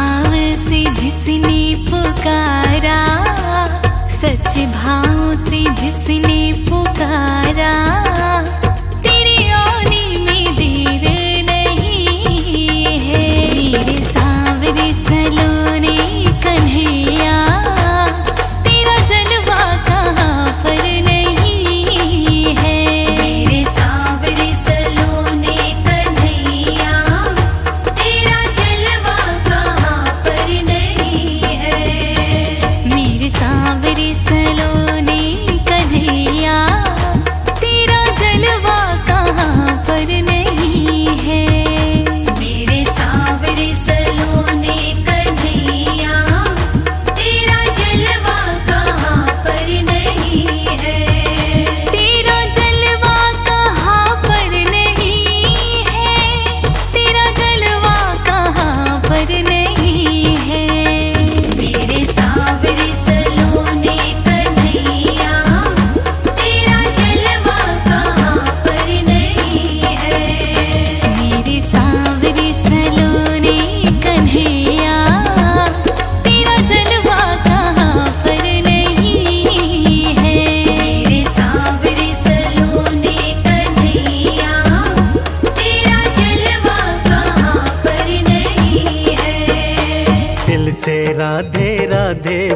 भाव से जिसने पुकारा सच्चे भाव से जिसने पुकारा।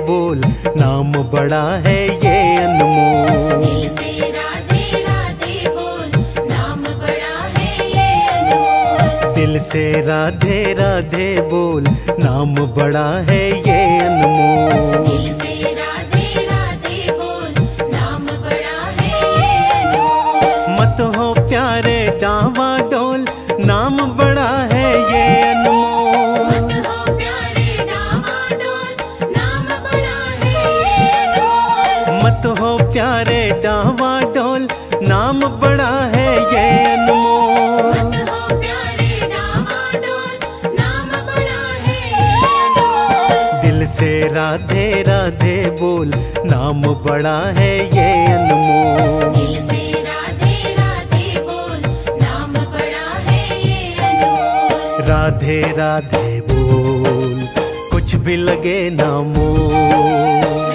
बोल नाम बड़ा है ये अनमोल। दिल से राधे राधे बोल नाम बड़ा है ये अनमोल। राधे राधे बोल कुछ भी लगे ना मोल।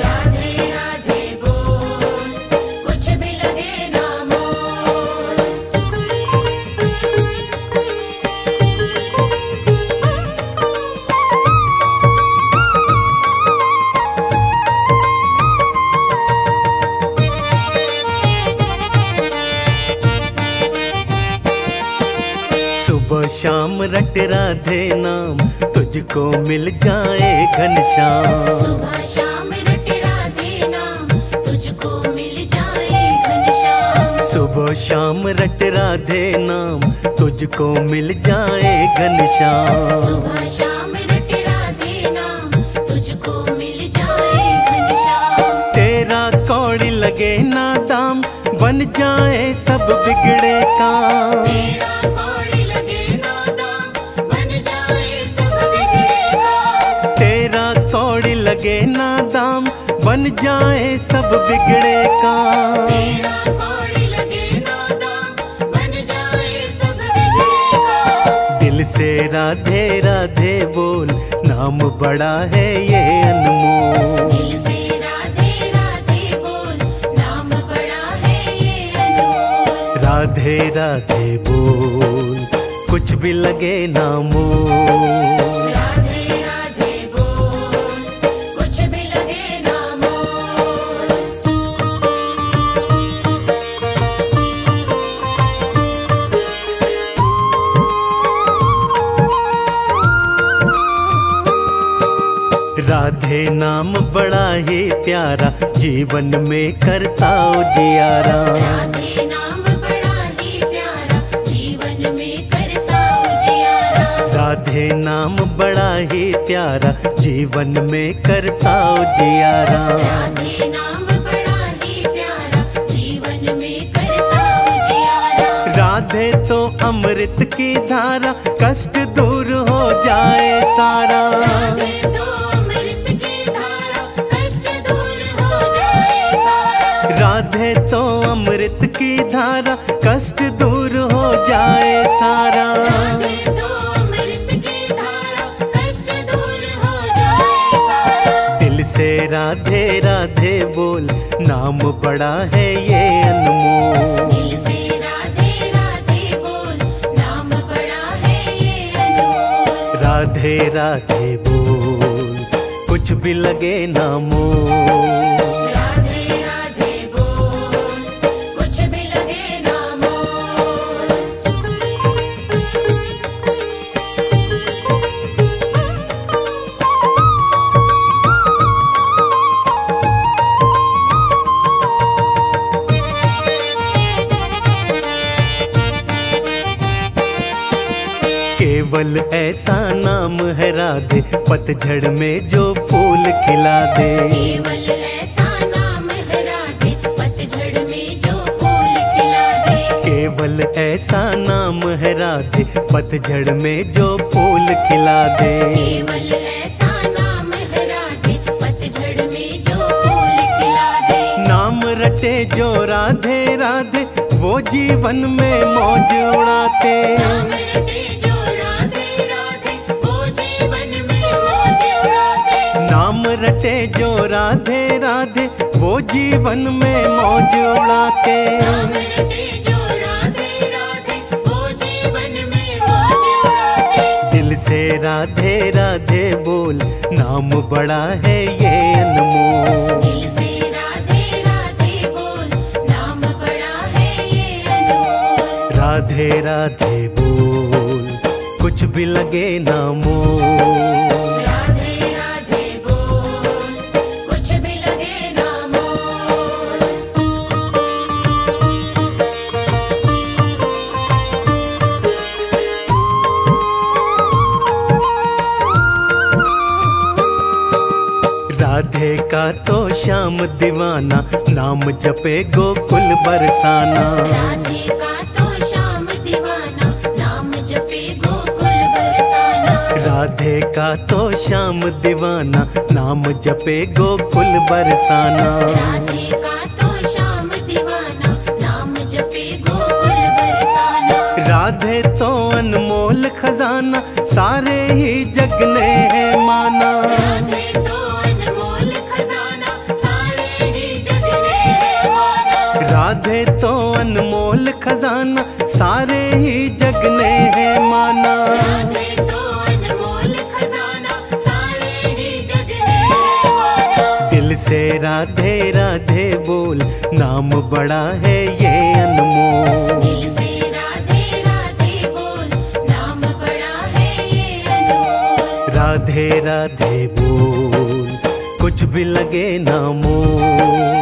राधे राधे बोल कुछ भी लगे ना मोल। सुबह शाम रट राधे नाम तुझको मिल जाए घनश्याम सुबह शाम रट राधे नाम तुझको मिल जाए घनश्याम सुबह शाम रट राधे नाम तुझको मिल जाए घनश्याम सुबह शाम रट राधे नाम तुझको मिल जाए घनश्याम तेरा कौड़ी लगे ना दाम बन जाए सब बिगड़े काम। जाए सब बिगड़े काम। है दिल से राधे राधे बोल नाम बड़ा है ये अनमोल। राधे राधे बोल कुछ भी लगे ना मोल। नाम बड़ा ही प्यारा जीवन में करता उजियारा राधे नाम बड़ा ही प्यारा जीवन में करता ही ही उजियारा राधे तो अमृत की धारा कष्ट दूर हो जाए सारा। राधे राधे बोल नाम पड़ा है ये अनमोल। राधे राधे बोल है ये अनमोल। राधे राधे बोल कुछ भी लगे ना मोल। केवल ऐसा नाम है राधे पतझड़ में जो फूल खिला दे। केवल ऐसा नाम है राधे पतझड़ में जो फूल खिला दे। केवल ऐसा नाम है राधे पतझड़ में जो फूल खिला दे। केवल ऐसा नाम है राधे पतझड़ में जो फूल खिला दे। नाम रटे जो राधे राधे वो जीवन में मौज उड़ाते। रटे जो राधे राधे वो जीवन में मौज उड़ाते। दिल से राधे राधे बोल नाम बड़ा है ये अनमोल। दिल से राधे राधे बोल नाम बड़ा है ये अनमोल। राधे राधे बोल कुछ भी लगे ना मोल। श्याम दीवाना नाम जपे गोकुल बरसाना। राधे का तो श्याम दीवाना नाम जपे गोकुल बरसाना। राधे का तो श्याम दीवाना नाम जपे गोकुल बरसाना। राधे तो श्याम दीवाना नाम जपे बरसाना। राधे तो अनमोल बड़ा है ये अनमोल। राधे राधे बोल है ये अनमोल। राधे राधे बोल कुछ भी लगे ना मोल।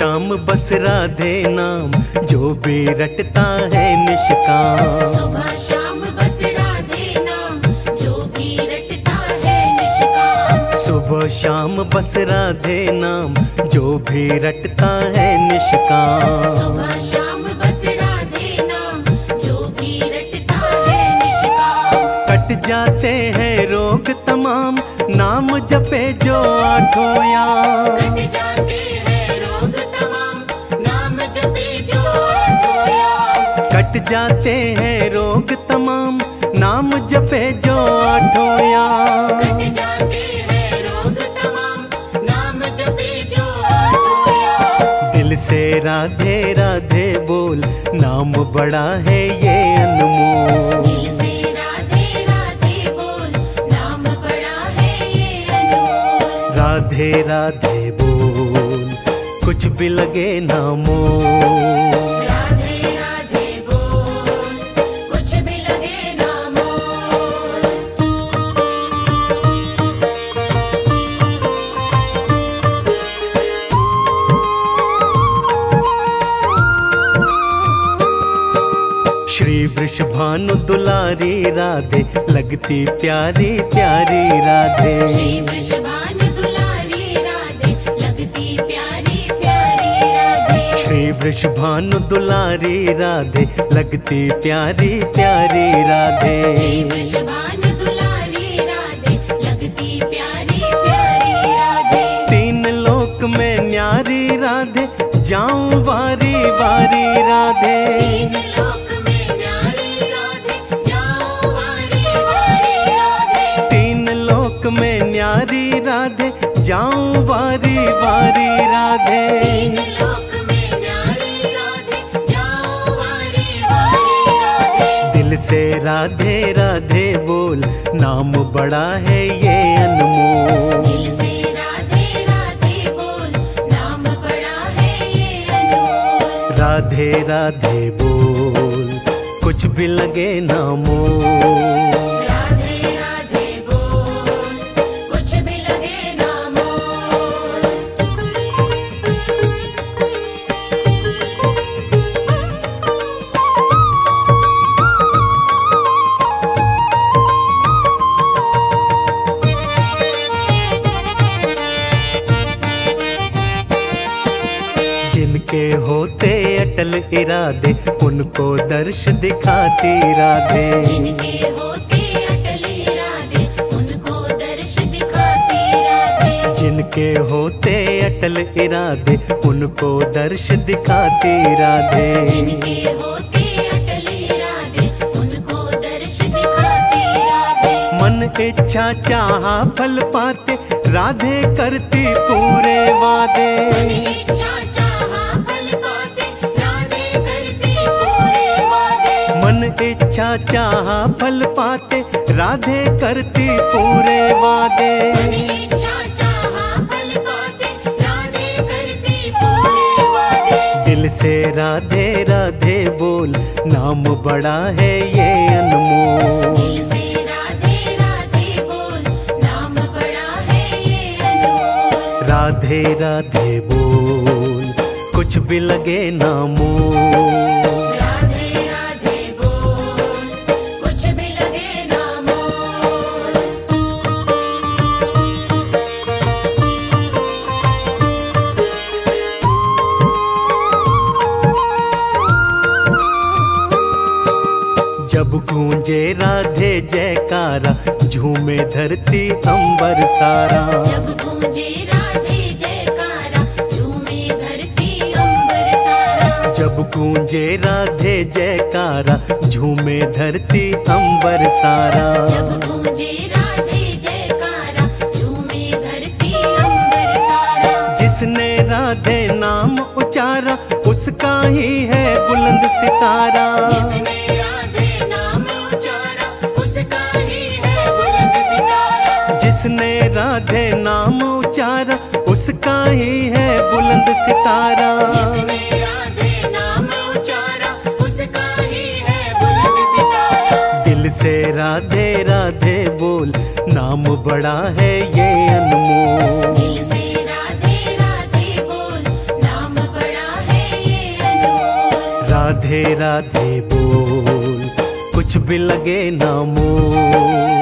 शाम बस राधे नाम जो भी रटता है निष्काम। सुबह शाम बस राधे नाम जो भी रटता है निष्काम। सुबह शाम बस राधे नाम जो भी रटता है निष्काम। सुबह शाम बस राधे नाम जो भी रटता है निष्काम। कट जाते हैं रोग तमाम नाम जपे जो आठों याम जाते हैं रोग तमाम। नाम जपे जो आठों याम आठोया दिल से राधे राधे बोल। नाम बड़ा है ये अनमोल। दिल से राधे राधे बोल। नाम बड़ा है ये अनमोल। राधे राधे बोल। कुछ भी लगे ना मोल। वृषभानु दुलारी राधे लगती प्यारी प्यारी राधे। श्री वृषभान दुलारी राधे लगती प्यारी प्यारी राधे। राधे जाऊँ वारी वारी राधे। तीन लोक में न्यारी राधे जाओ वारी वारी राधे। दिल से राधे राधे बोल नाम बड़ा है ये अनमोल। दिल से राधे राधे बोल नाम बड़ा है ये अनमोल। राधे राधे बोल कुछ भी लगे ना मोल। अटल उनको दर्श दिखाती राधे। जिनके होते अटल इरादे उनको दर्श दिखाती राधे। जिनके होते अटल इरादे उनको दर्श दिखाती राधे। जिनके होते मन इच्छा चाहा फल पाते राधे करती पूरे वादे। इच्छा चाहा फल पाते राधे करती पूरे वादे। मन इच्छा चाहा फल पाते राधे करती पूरे वादे। दिल से राधे राधे बोल नाम बड़ा है ये अनमोल। दिल से राधे राधे बोल नाम बड़ा है ये अनमोल। राधे राधे बोल कुछ भी लगे ना मोल। झूमे धरती अंबर सारा। जब गूंजे राधे जयकारा झूमे धरती अंबर सारा। जब गूंजे राधे जयकारा झूमे धरती अंबर सारा। जब गूंजे राधे जयकारा झूमे धरती अंबर सारा। जिसने राधे नाम उचारा उसका ही है बुलंद सितारा। जिसने जिसने राधे नाम उचारा उसका ही है बुलंद सितारा। जिसने राधे नाम उचारा उसका बुलंद सितारा। दिल से राधे राधे बोल नाम बड़ा ये अनमोल। दिल से राधे राधे बोल नाम बड़ा है ये अनमोल। राधे राधे बोल कुछ भी लगे ना मोल।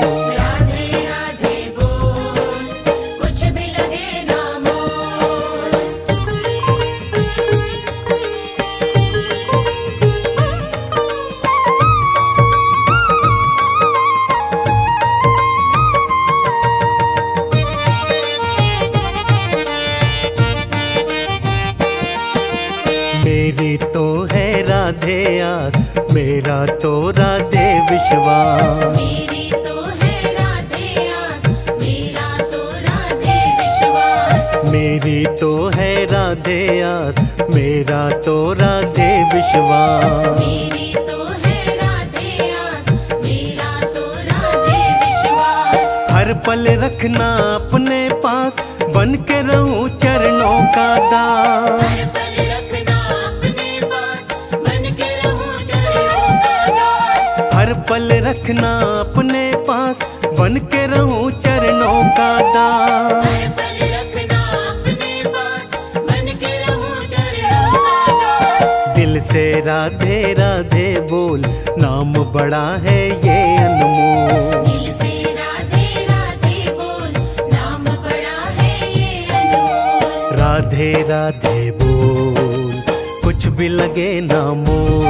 पल रखना अपने पास बन के रहूँ चरणों का दास। हर पल रखना अपने पास बन के रहूँ चरणों का दास। दिल से राधे राधे बोल नाम बड़ा है ये राधे बोल कुछ भी लगे ना मोल।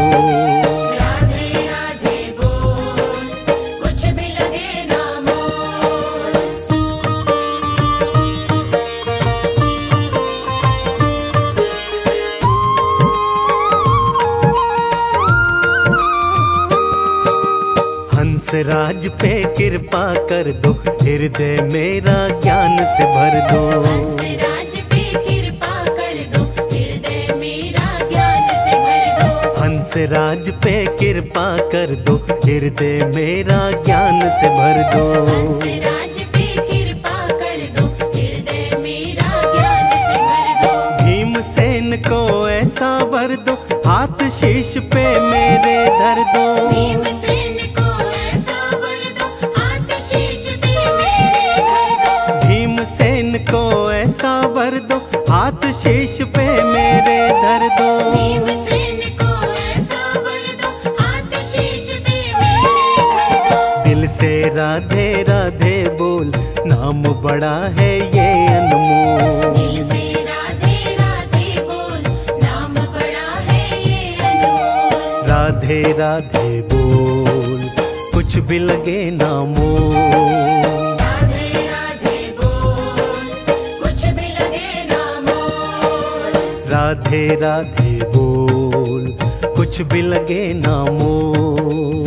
राज पे कृपा कर दो हृदय मेरा ज्ञान से भर दो। से राज पे कृपा कर दो हृदय मेरा ज्ञान से भर दो। भीमसेन को ऐसा भर दो हाथ शीश पे मेरे बड़ा है ये अनमोल। राधे राधे बोल नाम बड़ा है ये अनमोल। राधे राधे बोल कुछ भी लगे ना मोल। राधे राधे बोल कुछ भी राधे राधे बोल कुछ भी लगे ना मोल।